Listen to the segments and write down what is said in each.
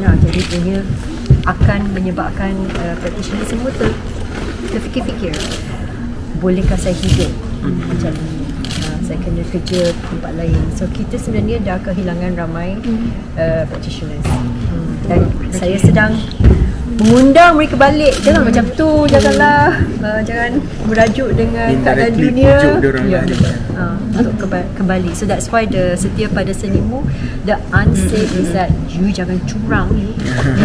lah jadi punya akan menyebabkan uh, practitioner semua ter, terfikir-fikir bolehkah saya hidup hmm. macam ni uh, saya kena kerja tempat lain so kita sebenarnya dah kehilangan ramai hmm. uh, practitioners hmm. dan hmm. saya sedang mengundang mereka balik. Jangan macam tu janganlah uh, jangan merajuk dengan keadaan dunia. ya, uh, untuk kembali so that's why the setia pada senimu the unsaid mm-hmm. is that you jangan curang. You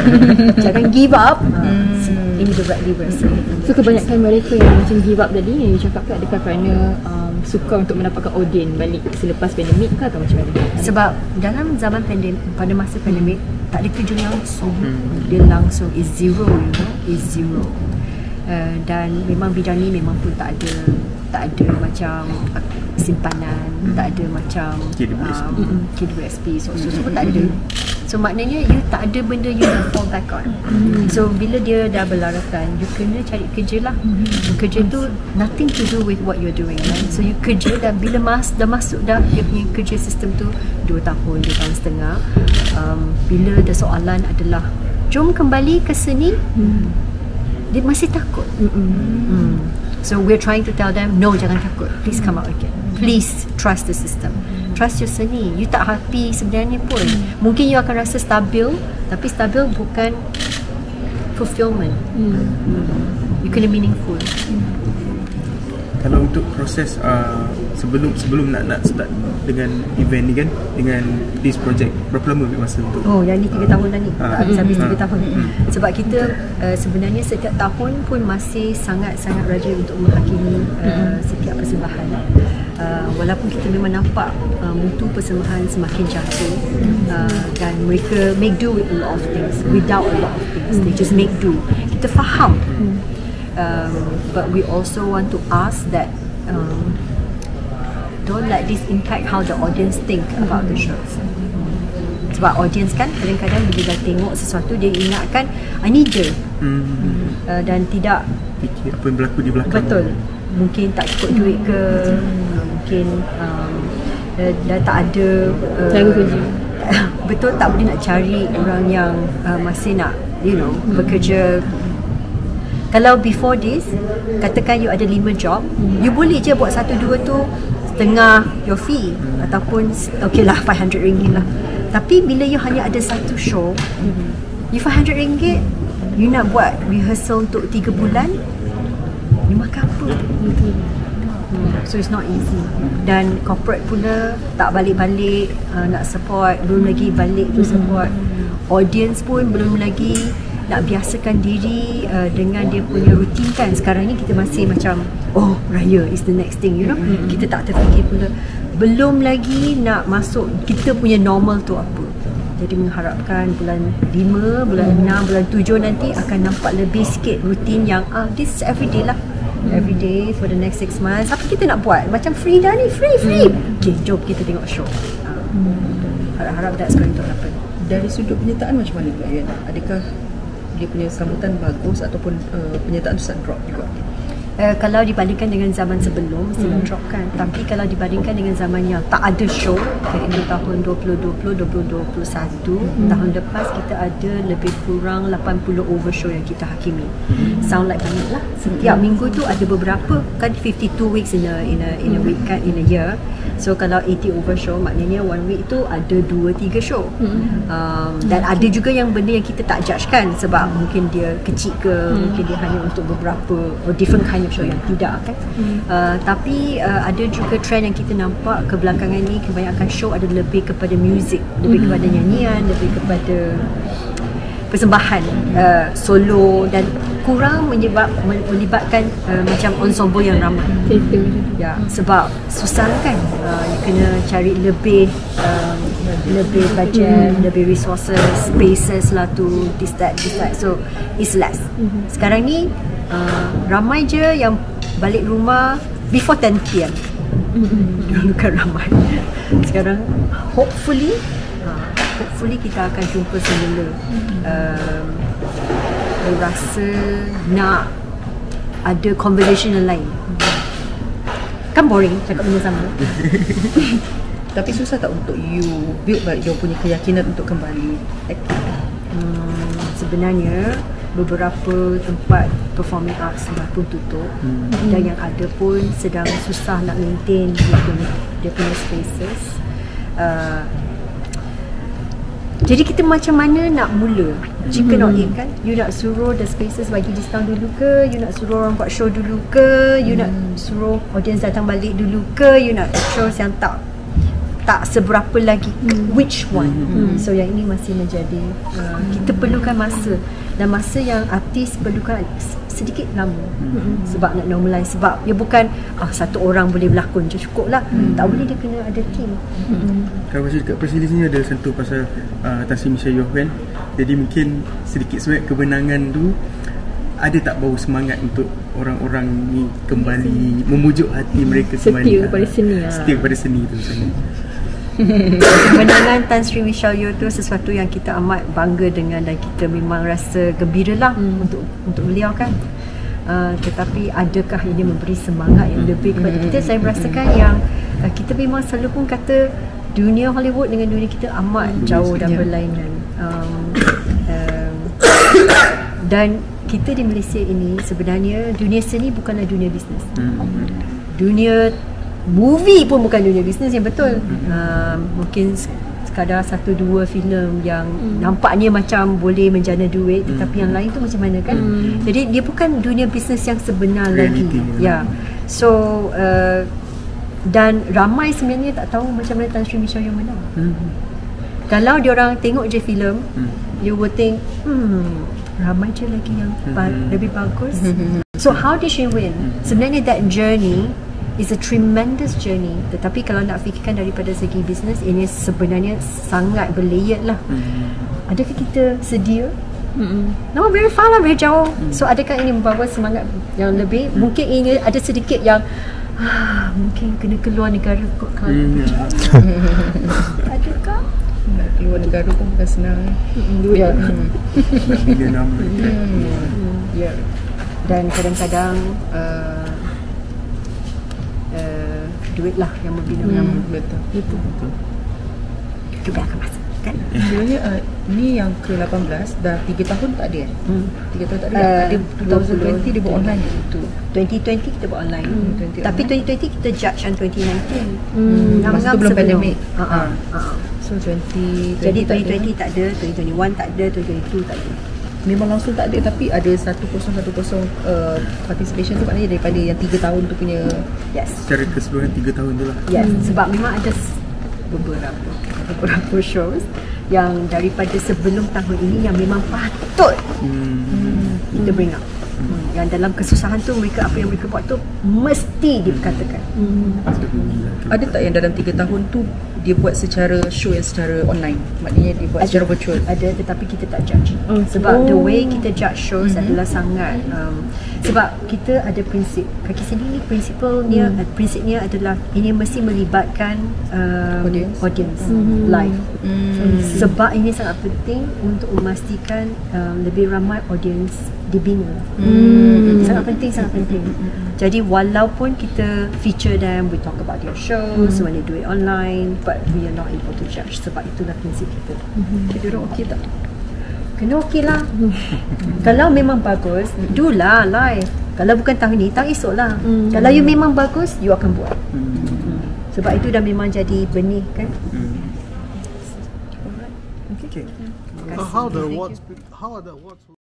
jangan give up. Uh, ini the right liberty so kebanyakan mereka yang macam give up tadi yang you cakap kan adakah kerana um, suka untuk mendapatkan audience balik selepas pandemik ke atau macam mana? Sebab dalam zaman pandemik pada masa pandemik tak ada kerja langsung hmm. dia langsung is zero you know is zero uh, dan memang bidang ni memang pun tak ada tak ada macam simpanan hmm. tak ada macam KWSP um, KWSP so, so, so, tak ada So maknanya you tak ada benda you nak fall back on. Mm-hmm. So bila dia dah berlarakan, you kena cari kerja lah. Mm-hmm. Kerja tu nothing to do with what you're doing. Right? So you kerja dan bila mas dah masuk dah dia punya kerja sistem tu 2 tahun, 2 tahun setengah. Um, bila ada soalan adalah jom kembali ke seni. Mm-hmm. Dia masih takut. Mm. So we're trying to tell them no jangan takut. Please come out again. Please trust the system. Trust your seni you tak happy sebenarnya pun mungkin you akan rasa stabil tapi stabil bukan fulfillment hmm. you kena meaningful hmm kalau untuk proses uh, sebelum sebelum nak nak start dengan event ni kan dengan this project berapa lama ambil masa untuk oh yang ni 3 tahun dah ni ha. tak habis habis 3 ha. tahun hmm. sebab kita uh, sebenarnya setiap tahun pun masih sangat sangat rajin untuk menghakimi uh, hmm. setiap persembahan uh, walaupun kita memang nampak uh, mutu persembahan semakin jatuh uh, dan mereka make do with a lot of things without a lot of things they just make do kita faham hmm um, but we also want to ask that um, don't let this impact how the audience think about the shows sebab audience kan kadang-kadang bila dah tengok sesuatu dia ingatkan ini je hmm. uh, dan tidak fikir apa yang berlaku di belakang betul. Mungkin tak cukup duit ke mungkin um, dah, dah tak ada uh, kerja. betul tak boleh nak cari orang yang uh, masih nak you know hmm. bekerja kalau before this katakan you ada lima job hmm. you boleh je buat satu dua tu setengah your fee hmm. ataupun okay lah 500 ringgit lah tapi bila you hanya ada satu show hmm. you 500 ringgit you nak buat rehearsal untuk 3 bulan you makan apa hmm. So it's not easy Dan corporate pula Tak balik-balik uh, Nak support Belum lagi balik tu support Audience pun belum lagi nak biasakan diri uh, dengan dia punya rutin kan. Sekarang ni kita masih macam oh raya is the next thing you know. Mm-hmm. kita tak terfikir pula. Belum lagi nak masuk kita punya normal tu apa. Jadi mengharapkan bulan 5 bulan mm-hmm. 6 bulan 7 nanti akan nampak lebih sikit rutin yang ah this is everyday lah. Every day for the next 6 months. Apa kita nak buat? Macam free dah ni free free. Okay jom kita tengok show. Uh, harap-harap that's going to happen dari sudut penyertaan macam mana Kak Yuan? Adakah dia punya sambutan bagus ataupun uh, penyertaan tu drop juga Uh, kalau dibandingkan dengan zaman sebelum mesti hmm. drop kan tapi kalau dibandingkan dengan zaman yang tak ada show iaitu tahun 2020 2021 hmm. tahun lepas kita ada lebih kurang 80 over show yang kita hakimi hmm. sound like banyak lah setiap hmm. minggu tu ada beberapa kan 52 weeks in a in a in a week kan in a year So kalau 80 over show maknanya one week tu ada 2 3 show. Hmm. Um, dan hmm. ada juga yang benda yang kita tak judge kan sebab hmm. mungkin dia kecil ke hmm. mungkin dia hanya untuk beberapa or different kind of show yang tidak kan. Hmm. Uh, tapi uh, ada juga trend yang kita nampak kebelakangan ni kebanyakan show ada lebih kepada music, lebih hmm. kepada nyanyian, lebih kepada persembahan uh, solo dan kurang menyebab melibatkan uh, macam ensemble yang ramai. Ya, sebab susah kan. Uh, you kena cari lebih um, lebih budget, mm. lebih resources, spaces lah tu this that this that. So it's less. Mm-hmm. Sekarang ni uh, ramai je yang balik rumah before 10 PM. Mm-hmm. Dulu kan ramai. Sekarang hopefully hopefully kita akan jumpa semula um, rasa nak ada conversation yang lain. Kan boring cakap benda sama. Tapi susah tak untuk you build balik dia punya keyakinan untuk kembali? Hmm, sebenarnya beberapa tempat performing arts dah pun tutup hmm. dan yang ada pun sedang susah nak maintain dia punya, dia punya spaces. Uh, jadi kita macam mana nak mula? Chicken or egg kan? You nak suruh the spaces bagi discount dulu ke? You nak suruh orang buat show dulu ke? You nak suruh audience datang balik dulu ke? You nak show yang tak tak seberapa lagi which one. So yang ini masih menjadi uh, kita perlukan masa. Dan masa yang artis perlukan sedikit lama. Sebab nak normalize sebab dia bukan ah satu orang boleh berlakon je cukup lah tak boleh dia kena ada team. Kalau macam dekat release ni ada sentuh pasal uh, Tan Sri Misha Yoh kan. Jadi mungkin sedikit sebanyak kebenangan tu ada tak bau semangat untuk orang-orang ni kembali memujuk hati mereka Setia kembali? kepada seni lah. setia kepada seni tu misalnya kemenangan Tan Sri Michelle Yeoh tu sesuatu yang kita amat bangga dengan dan kita memang rasa gembira lah hmm. untuk untuk beliau kan. Uh, tetapi adakah ini memberi semangat yang lebih kepada kita? Saya merasakan yang uh, kita memang selalu pun kata dunia Hollywood dengan dunia kita amat jauh dan Ya. berlainan. Um, um, dan kita di Malaysia ini sebenarnya dunia seni bukanlah dunia bisnes hmm. dunia movie pun bukan dunia bisnes yang betul. Uh, mungkin sekadar satu dua filem yang hmm. nampaknya macam boleh menjana duit tetapi yang lain tu macam mana kan? Hmm. Jadi dia bukan dunia bisnes yang sebenar Reality. lagi. Ya. Yeah. So uh, dan ramai sebenarnya tak tahu macam mana Tan Sri Misha yang menang. Hmm. Kalau dia orang tengok je filem, Hmm. you will think, hmm, ramai je lagi yang ba- Hmm. lebih bagus. so how did she win? Sebenarnya that journey is a tremendous journey. Tetapi kalau nak fikirkan daripada segi bisnes, ini sebenarnya sangat berlayered lah. Hmm. Adakah kita sedia? Mm-mm. No, very far lah, very jauh. So adakah ini membawa semangat yang lebih? Mungkin ini ada sedikit yang ah, mungkin kena keluar negara kot kalau Hmm. Adakah? Nak keluar negara pun bukan senang. Mm-mm, Duit Ya. Hmm. Nak bila nama Ya. dan kadang-kadang uh, uh, duit lah yang membina hmm. nama Betul. Betul. juga akan masuk kan Sebenarnya uh, ni yang ke-18 dah 3 tahun tak ada eh? hmm. 3 tahun tak ada. Uh, ada 2020 dia buat online tu 2020 kita buat online Hmm, 20 tapi online. 2020 kita judge yang 2019 Hmm. Masa tu belum sebelum. pandemik. uh, uh, Ah. uh. So 20 jadi tak ada. 2020 tak ada 2021 tak ada 2022 tak ada Memang langsung tak ada tapi ada 1010 uh, participation tu maknanya daripada yang 3 tahun tu punya yes Secara keseluruhan 3 tahun tu lah Yes, hmm. sebab memang ada beberapa beberapa shows yang daripada sebelum tahun ini yang memang patut hmm. kita bring up. Yang dalam kesusahan tu mereka apa yang mereka buat tu mesti dikatakan. Hmm. ada tak yang dalam 3 tahun tu dia buat secara show yang secara online maknanya dia buat secara virtual Ada tetapi kita tak judge. Oh, sebab the oh. way kita judge shows mm-hmm. adalah sangat um, sebab kita ada prinsip. Kaki sendiri ni prinsipalnya mm. prinsipnya adalah ini mesti melibatkan um, Audience. audience Mhm. live. Hmm. Sebab ini sangat penting untuk memastikan um, lebih ramai audience dibina. Hmm. Sangat penting, sangat penting. Jadi walaupun kita feature them, we talk about their shows when they do it online, but we are not able to judge sebab itulah prinsip kita. Kita orang okey tak? Kena okey lah. Kalau memang bagus, do lah live. Kalau bukan tahun ni, tahun esok lah. Hmm. Kalau you memang bagus, you akan buat. Hmm. Sebab itu dah memang jadi benih kan. Hmm. Okay. Okay. Uh, kasih. how the awards? How are the awards?